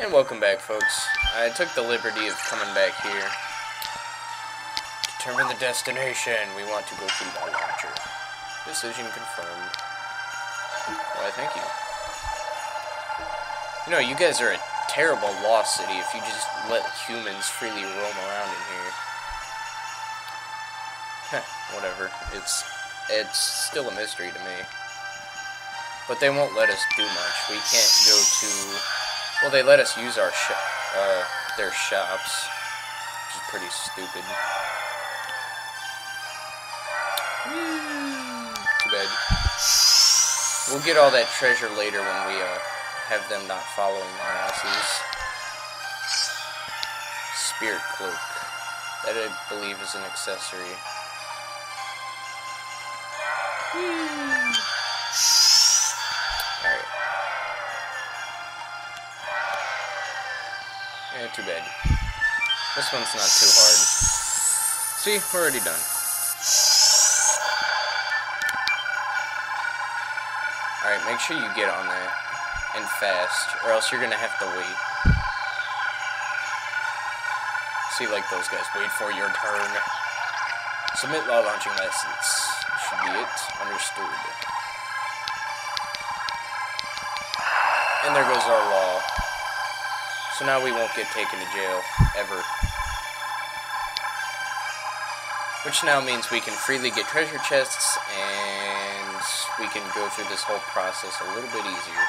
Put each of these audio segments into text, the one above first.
And welcome back, folks. I took the liberty of coming back here. Determine the destination. We want to go to the launcher. Decision confirmed. Why, thank you. You know, you guys are a terrible lost city if you just let humans freely roam around in here. Heh, whatever. It's it's still a mystery to me. But they won't let us do much. We can't go to... Well, they let us use our sh uh, their shops, which is pretty stupid. Too bad. We'll get all that treasure later when we uh, have them not following our asses. Spirit cloak. That I believe is an accessory. Yeah, too bad. This one's not too hard. See, we're already done. Alright, make sure you get on that. And fast, or else you're gonna have to wait. See, like those guys, wait for your turn. Submit law launching license. Should be it. Understood. And there goes our law. So now we won't get taken to jail, ever. Which now means we can freely get treasure chests, and we can go through this whole process a little bit easier.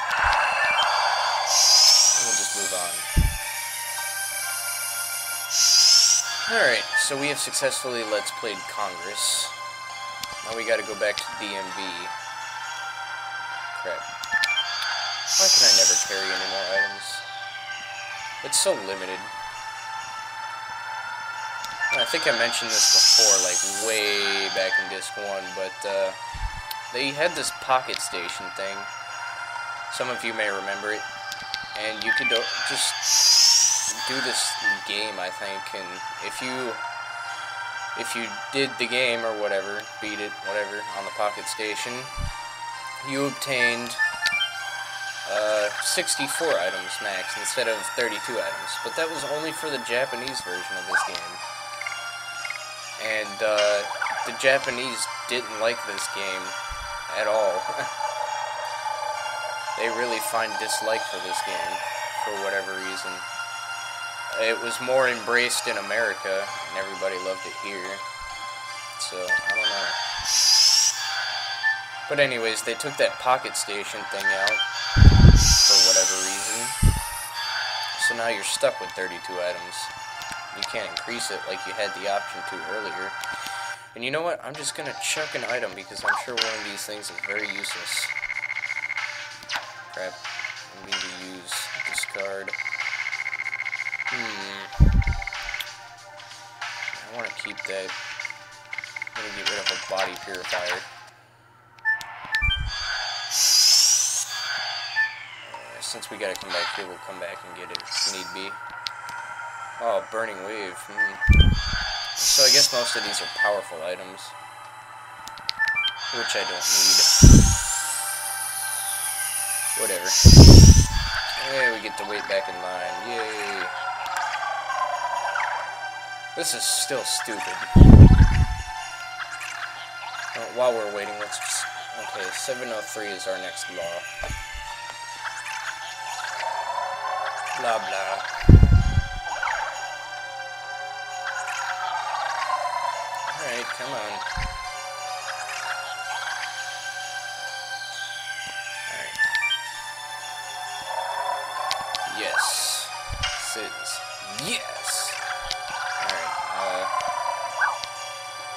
We'll just move on. Alright, so we have successfully Let's Played Congress. Now we gotta go back to DMV. Crap. Why can I never carry any more items? It's so limited. I think I mentioned this before, like way back in Disc 1, but uh, they had this pocket station thing. Some of you may remember it. And you could just do this game, I think, and if you if you did the game or whatever, beat it, whatever, on the pocket station, you obtained uh, 64 items max instead of 32 items. But that was only for the Japanese version of this game. And uh, the Japanese didn't like this game at all. they really find dislike for this game for whatever reason. It was more embraced in America, and everybody loved it here. So, I don't know. But anyways, they took that pocket station thing out now you're stuck with 32 items. You can't increase it like you had the option to earlier. And you know what? I'm just going to chuck an item because I'm sure one of these things is very useless. Crap. I need to use discard. Hmm. I want to keep that. I'm going to get rid of a body purifier. Since we gotta come back here, we'll come back and get it if need be. Oh, Burning Wave. Hmm. So I guess most of these are powerful items. Which I don't need. Whatever. Yeah, we get to wait back in line. Yay. This is still stupid. Uh, while we're waiting, let's just... Okay, 703 is our next law. Blah, blah. Alright, come on. Alright. Yes. Sits. Yes! Alright, uh...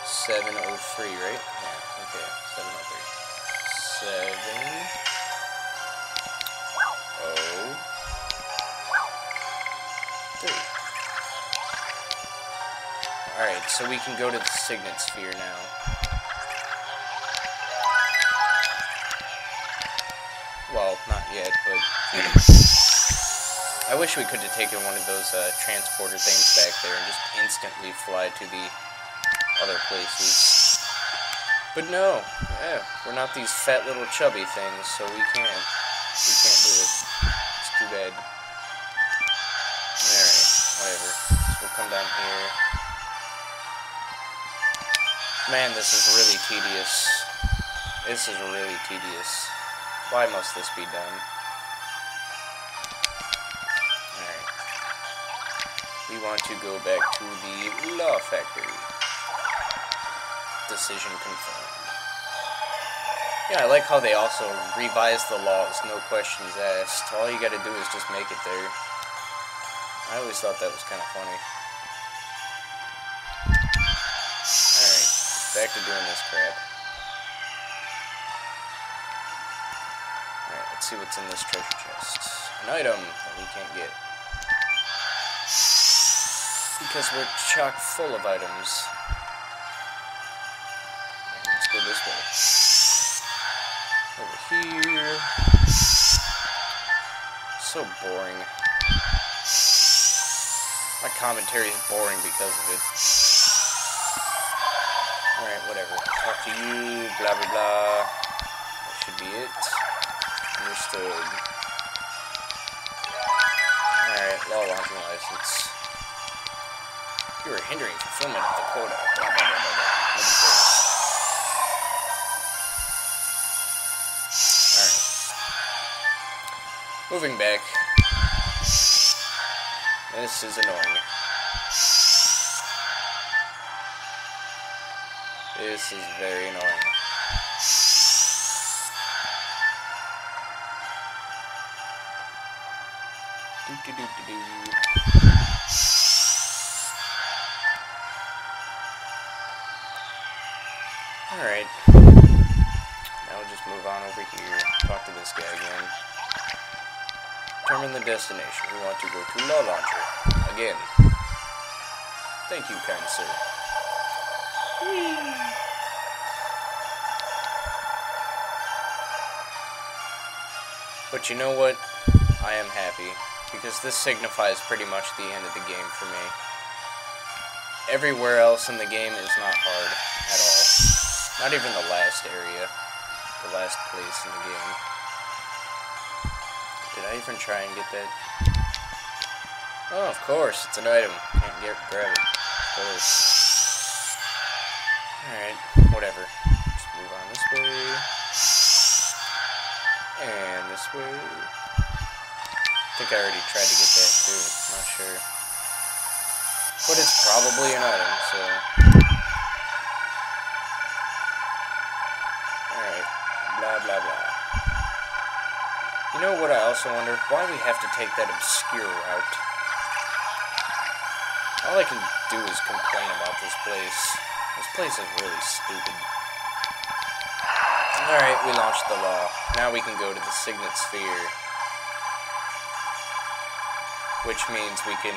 703, right? Yeah, okay, 703. 7... Alright, so we can go to the Signet Sphere now. Well, not yet, but... I wish we could have taken one of those uh, transporter things back there and just instantly fly to the other places. But no, yeah, we're not these fat little chubby things, so we can't. We can't do it. It's too bad. Alright, whatever. So we'll come down here. Man, this is really tedious. This is really tedious. Why must this be done? Alright. We want to go back to the Law Factory. Decision confirmed. Yeah, I like how they also revise the laws, no questions asked. All you gotta do is just make it there. I always thought that was kind of funny. Back to doing this crap. Alright, let's see what's in this treasure chest. An item that we can't get. Because we're chock full of items. let's go this way over here. So boring. My commentary is boring because of it. Alright, whatever. Talk to you, blah blah blah. That should be it. Understood. Alright, law launching license. You are hindering fulfillment of the quota. Blah blah blah blah blah. Moving back. This is annoying. This is very annoying. Do do do do do. Alright. Now we'll just move on over here. Talk to this guy again. Determine the destination. We want to go to Law Launcher. Again. Thank you, kind sir. But you know what? I am happy. Because this signifies pretty much the end of the game for me. Everywhere else in the game is not hard at all. Not even the last area. The last place in the game. Did I even try and get that? Oh, of course, it's an item. Can't get grab it. Of course. Alright, whatever. Just move on this way. And this way. I think I already tried to get that too. Not sure. But it's probably an item, so... Alright. Blah, blah, blah. You know what I also wonder? Why we have to take that obscure route? All I can do is complain about this place. This place is really stupid. Alright, we launched the law. Now we can go to the Signet Sphere. Which means we can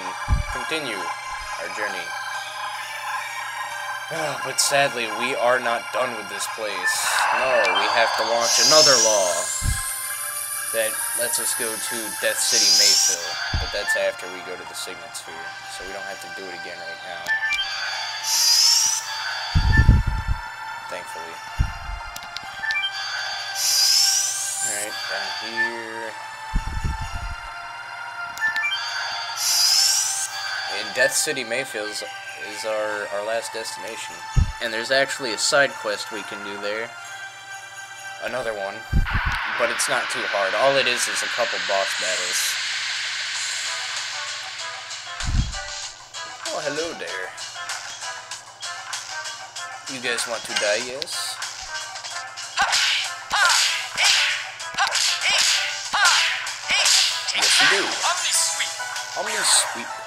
continue our journey. But sadly, we are not done with this place. No, we have to launch another law that lets us go to Death City Mayfil, but that's after we go to the Signet Sphere, so we don't have to do it again right now. Death City Mayfil is, is our, our last destination. And there's actually a side quest we can do there. Another one but it's not too hard. All it is is a couple boss battles. Oh, hello there. You guys want to die, yes? Yes, you do. Omni sweep.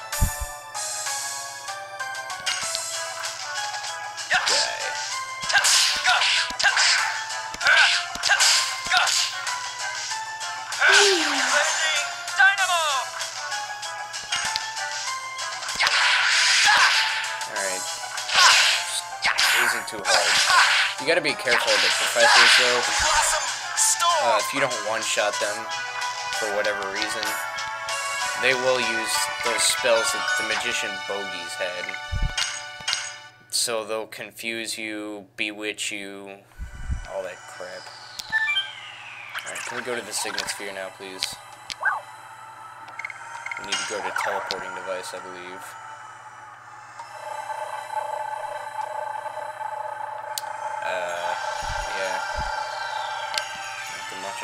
Too hard. You gotta be careful of the professors though. Uh, if you don't one-shot them, for whatever reason, they will use those spells that the magician Bogies had. So they'll confuse you, bewitch you, all that crap. Alright, can we go to the Signet Sphere now, please? We need to go to teleporting device, I believe.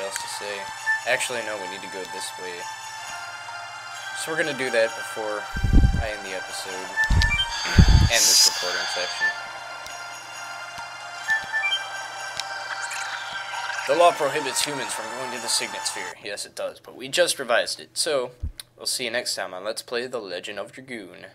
Else to say. Actually, no, we need to go this way. So we're going to do that before I end the episode. and this recording section. The law prohibits humans from going to the Signet Sphere. Yes, it does, but we just revised it. So, we'll see you next time on Let's Play The Legend of Dragoon.